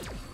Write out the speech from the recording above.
you